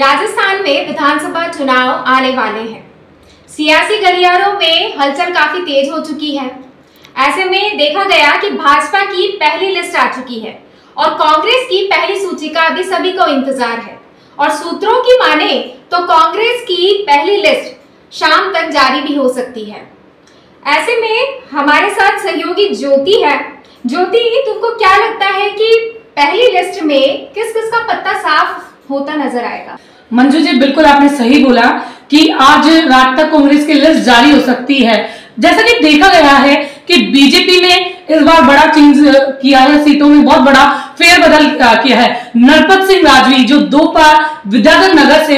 राजस्थान में विधानसभा चुनाव आने वाले हैं। सियासी गलियारों में हलचल काफ़ी तेज हो चुकी है। ऐसे में देखा गया कि भाजपा की पहली लिस्ट आ चुकी है और कांग्रेस की पहली सूची का अभी सभी को इंतज़ार है। और सूत्रों की माने तो कांग्रेस की पहली लिस्ट शाम तक जारी भी हो सकती है। ऐसे में हमारे साथ सहयोगी ज्योति है। ज्योति, तुमको क्या लगता है कि पहली लिस्ट में किस किस का पत्ता साफ़ होता नज़र आएगा। मंजू जी, बिल्कुल आपने सही बोला कि आज रात तक कांग्रेस की लिस्ट जारी हो सकती है। जैसा कि देखा गया है कि बीजेपी ने इस बार बड़ा चेंज किया है, सीटों में बहुत बड़ा फेरबदल किया है। नरपत सिंह राजवी, जो दो बार विद्याधर नगर से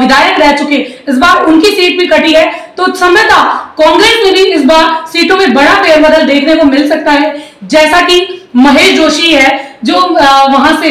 विधायक रह चुके, इस बार उनकी सीट भी कटी है। तो समय था, कांग्रेस में भी इस बार सीटों में बड़ा फेरबदल देखने को मिल सकता है। जैसा कि महेश जोशी है, जो वहाँ से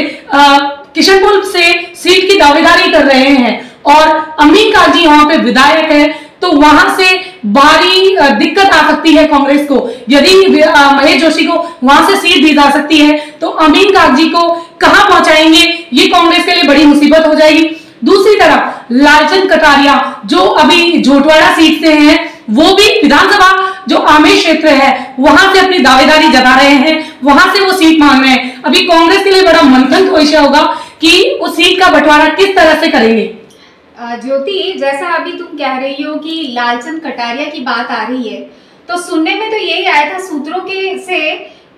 किशनपुर से सीट की दावेदारी कर रहे हैं और अमीन काजी वहाँ पे विधायक है तो वहाँ से भारी दिक्कत आ सकती है कांग्रेस को। यदि महेश जोशी को वहाँ से सीट दी जा सकती है तो अमीन कागज़ी को कहाँ पहुंचाएँगे? ये कांग्रेस के लिए बड़ी मुसीबत हो जाएगी। दूसरी तरफ़, लालचंद कटारिया, जो अभी झोटवाड़ा सीट से हैं, वो भी विधानसभा जो आमेर क्षेत्र है, वहाँ से अपनी दावेदारी जता रहे हैं, वहाँ से वो सीट मांग रहे हैं। अभी कांग्रेस के लिए बड़ा मंथन का विषय होगा कि उस सीट का बंटवारा किस तरह से करेंगे। ज्योति, जैसा अभी तुम कह रही हो कि लालचंद कटारिया की बात आ रही है तो सुनने में तो यही आया था सूत्रों के से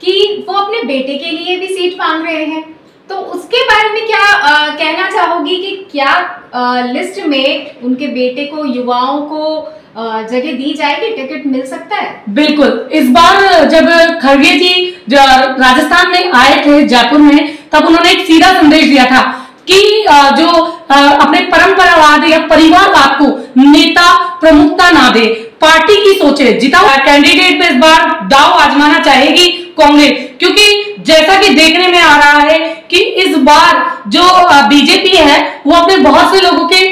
कि वो अपने बेटे के लिए भी सीट मांग रहे हैं। तो उसके बारे में क्या आ, कहना चाहोगी कि क्या आ, लिस्ट में उनके बेटे को युवाओं को जगह दी जाएगी? टिकट मिल सकता है? बिल्कुल। इस बार जब खड़गे जी राजस्थान में आए थे जयपुर में तब उन्होंने एक सीधा संदेश दिया था कि जो अपने परंपरावाद या परिवारवाद को नेता प्रमुखता ना दे पार्टी की सोचे जिता कैंडिडेट पे इस बार दाव आजमाना चाहेगी कांग्रेस क्योंकि जैसा कि देखने में आ रहा है कि इस बार जो बीजेपी है, वो अपने बहुत से लोगों के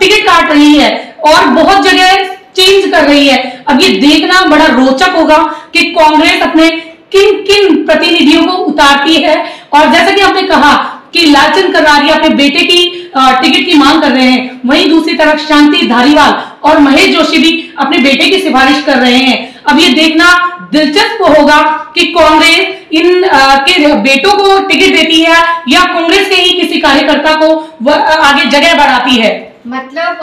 टिकट काट रही है और बहुत जगह चेंज कर रही है। अब ये देखना बड़ा रोचक होगा कि कांग्रेस अपने किन किन प्रतिनिधियों को उतारती है। और जैसा कि आपने कहा कि लालचंद करारिया अपने बेटे की टिकट की मांग कर रहे हैं। वहीं दूसरी तरफ़ शांति धारीवाल और महेश जोशी भी अपने बेटे की सिफारिश कर रहे हैं। अब ये देखना दिलचस्प होगा कि कांग्रेस इन आ, के बेटों को टिकट देती है या कांग्रेस के ही किसी कार्यकर्ता को आगे जगह बढ़ाती है। मतलब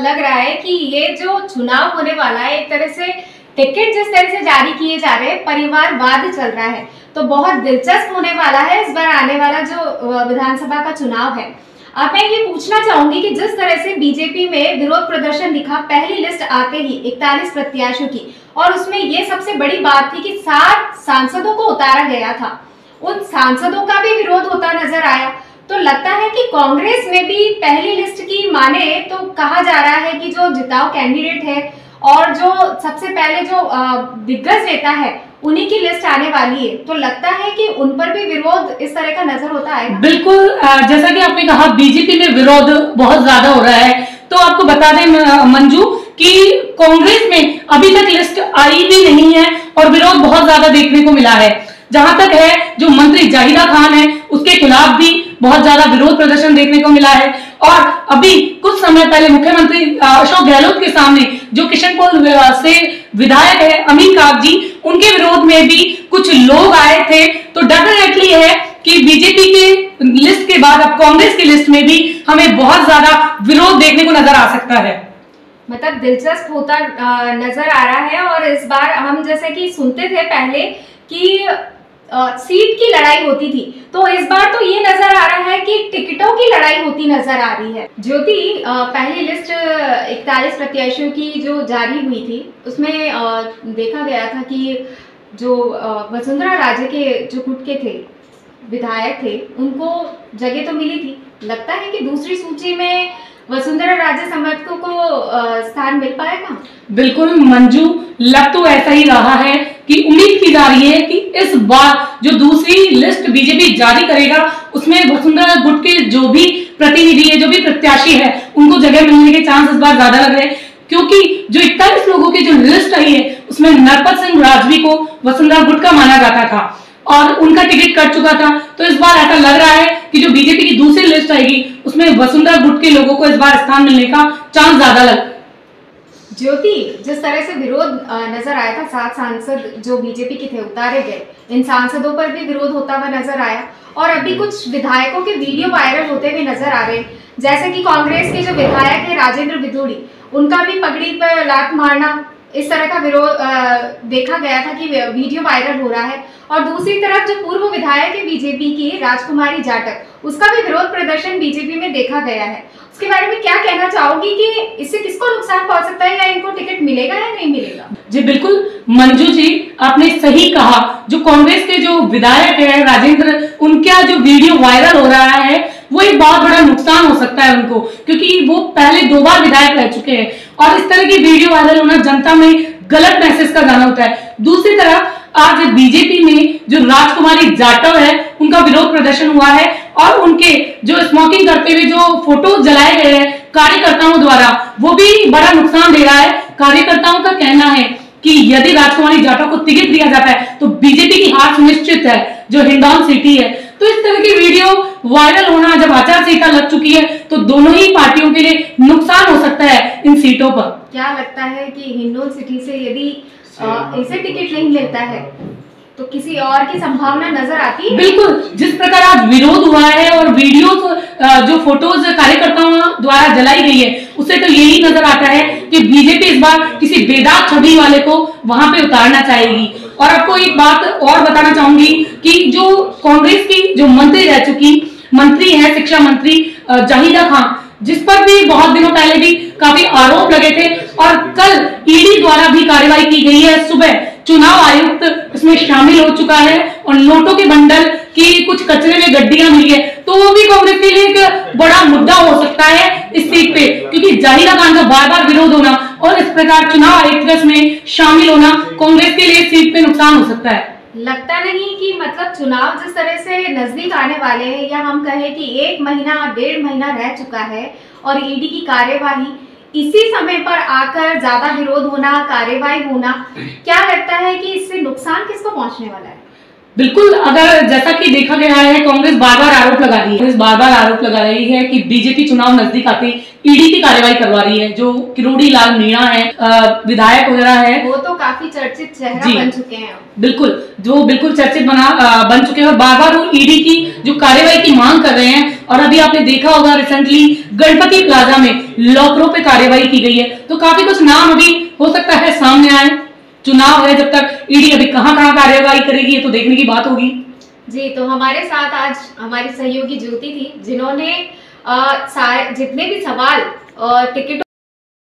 लग रहा है कि ये जो चुनाव होने वाला है एक तरह से टिकट जिस तरह से जारी किए जा रहे हैं, परिवारवाद चल रहा है। तो बहुत दिलचस्प होने वाला है इस बार आने वाला जो विधानसभा का चुनाव है। अब मैं ये पूछना चाहूँगी कि जिस तरह से बीजेपी में विरोध प्रदर्शन दिखा, पहली लिस्ट आते ही इकतालीस प्रत्याशियों की, और उसमें ये सबसे बड़ी बात थी कि सात सांसदों को उतारा गया था। उन सांसदों का भी विरोध होता नज़र आया। तो लगता है कि कांग्रेस में भी पहली लिस्ट की माने तो कहा जा रहा है कि जो जिताओ कैंडिडेट है और जो सबसे पहले जो दिग्गज नेता है, उन्हीं की लिस्ट आने वाली है। तो लगता है कि उन पर भी विरोध इस तरह का नज़र होता है बिल्कुल जैसा कि आपने कहा, बीजेपी में विरोध बहुत ज़्यादा हो रहा है। तो आपको बता दें मंजू, कि कांग्रेस में अभी तक लिस्ट आई भी नहीं है और विरोध बहुत ज़्यादा देखने को मिला है। जहाँ तक है, जो मंत्री जाहिदा खान है, उसके खिलाफ भी बहुत ज़्यादा विरोध प्रदर्शन देखने को मिला है। और अभी कुछ समय पहले मुख्यमंत्री अशोक गहलोत के सामने जो किशनपुर से विधायक है अमीन काग जी, उनके विरोध में भी कुछ लोग आए थे। तो डेफिनेटली है कि बीजेपी के लिस्ट के बाद अब कांग्रेस की लिस्ट में भी हमें बहुत ज़्यादा विरोध देखने को नज़र आ सकता है। मतलब दिलचस्प होता नज़र आ रहा है और इस बार हम जैसे कि सुनते थे पहले कि सीट की लड़ाई होती थी। तो इस बार तो ये नज़र आ रहा है कि टिकटों की लड़ाई होती नज़र आ रही है। ज्योति पहली लिस्ट इकतालीस प्रत्याशियों की जो जारी हुई थी, उसमें देखा गया था कि जो वसुंधरा राजे के जो गुट के थे, विधायक थे, उनको जगह तो मिली थी। लगता है कि दूसरी सूची में वसुंधरा राजे समर्थकों को स्थान मिल पाएगा बिल्कुल, मंजू, लग तो ऐसा ही रहा है कि उम्मीद की जा रही है कि इस बार जो दूसरी लिस्ट बीजेपी जारी करेगा, उसमें वसुंधरा गुट के जो भी प्रतिनिधि है, जो भी प्रत्याशी है, उनको जगह मिलने के चांस इस बार ज़्यादा लग रहे हैं। क्योंकि जो इकतालीस लोगों की जो लिस्ट आई है, उसमें नरपत सिंह राजवी को वसुंधरा गुट का माना जाता था और उनका टिकट कट चुका था। तो इस बार ऐसा लग रहा है कि जो बीजेपी की दूसरी लिस्ट आएगी, उसमें वसुंधरा गुट के लोगों को इस बार स्थान मिलने का चांस ज़्यादा लग ज्योति जिस तरह से विरोध नज़र आया था सात सांसद जो बीजेपी के थे उतारे गए। इन सांसदों पर भी विरोध होता हुआ नज़र आया। और अभी कुछ विधायकों के वीडियो वायरल होते हुए नज़र आ रहे हैं। जैसे कि कांग्रेस के जो विधायक है राजेंद्र विधोड़ी उनका भी पगड़ी पर लात मारना इस तरह का विरोध देखा गया था कि वीडियो वायरल हो रहा है। और दूसरी तरफ़ जो पूर्व विधायक है बीजेपी की राजकुमारी जाटक उसका भी विरोध प्रदर्शन बीजेपी में देखा गया है। उसके बारे में क्या कहना चाहोगी कि इससे किसको नुकसान पहुँच सकता है या इनको टिकट मिलेगा या नहीं मिलेगा? जी, बिल्कुल। मंजू जी, आपने सही कहा। जो कांग्रेस के जो विधायक है, राजेंद्र, उनका जो वीडियो वायरल हो रहा है, वो एक बहुत बड़ा नुकसान हो सकता है उनको, क्योंकि वो पहले दो बार विधायक रह चुके हैं। और इस तरह की वीडियो वायरल होना जनता में गलत मैसेज का जाना होता है। दूसरी तरफ़, आज बीजेपी में जो राजकुमारी जाटव है, उनका विरोध प्रदर्शन हुआ है और उनके जो स्मोकिंग करते हुए जो फ़ोटो जलाए गए हैं कार्यकर्ताओं द्वारा, वो भी बड़ा नुकसान दे रहा है। कार्यकर्ताओं का कहना है कि यदि राजकुमारी जाटव को टिकट दिया जाता है तो बीजेपी की हार सुनिश्चित है, जो हिंडौन सिटी है। तो इस तरह की वीडियो वायरल होना जब आचार संहिता लग चुकी है तो दोनों ही पार्टियों के लिए नुकसान हो सकता है। इन सीटों पर। क्या लगता है कि हिंडोन सिटी से यदि इसे टिकट नहीं मिलता है तो किसी और की संभावना नज़र आती है? बिल्कुल जिस प्रकार आज विरोध हुआ है और वीडियो जो फ़ोटोज़ कार्यकर्ताओं द्वारा जलाई गई है उससे तो यही नज़र आता है कि बीजेपी इस बार किसी बेदाग छवि वाले को वहाँ पे उतारना चाहेगी। और आपको एक बात और बताना चाहूँगी कि जो कांग्रेस की जो मंत्री रह चुकी मंत्री है शिक्षा मंत्री जाहिदा खान जिस पर भी बहुत दिनों पहले भी काफ़ी आरोप लगे थे और कल ईडी द्वारा भी कार्रवाई की गई है। सुबह चुनाव आयुक्त इसमें शामिल हो चुका है और नोटों के बंडल की कुछ कचरे में गड्डियाँ मिली है। तो वो भी कांग्रेस के लिए एक बड़ा मुद्दा हो सकता है इस सीट पे, क्योंकि जाहिरा खान का बार बार विरोध होना और इस प्रकार चुनाव आयुक्त में शामिल होना कांग्रेस के लिए सीट पे नुकसान हो सकता है। लगता नहीं कि मतलब चुनाव जिस तरह से नज़दीक आने वाले हैं, या हम कहें कि एक महीना, डेढ़ महीना रह चुका है और ईडी की कार्यवाही इसी समय पर आकर ज़्यादा विरोध होना, कार्यवाही होना, क्या लगता है कि इससे नुकसान किसको पहुँचने वाला है? बिल्कुल अगर जैसा कि देखा गया है कांग्रेस बार बार आरोप लगा रही है। कांग्रेस बार बार आरोप लगा रही है कि बीजेपी चुनाव नज़दीक आते ईडी की कार्रवाई करवा रही है जो किरोड़ी लाल मीणा है विधायक वगैरह है। वो तो काफ़ी चर्चित चेहरा बन चुके हैं। बिल्कुल जो बिल्कुल चर्चित बना बन चुके हैं और बार बार वो ईडी की जो कार्यवाही की मांग कर रहे हैं और अभी आपने देखा होगा रिसेंटली गणपति प्लाजा में लॉकरों पे कार्यवाही की गई है। तो काफ़ी कुछ नाम अभी हो सकता है सामने आए। चुनाव है, जब तक ईडी अभी कहाँ कहाँ कार्यवाही करेगी, ये तो देखने की बात होगी। जी तो हमारे साथ आज हमारी सहयोगी ज्योति थी, जिन्होंने जितने भी सवाल टिकट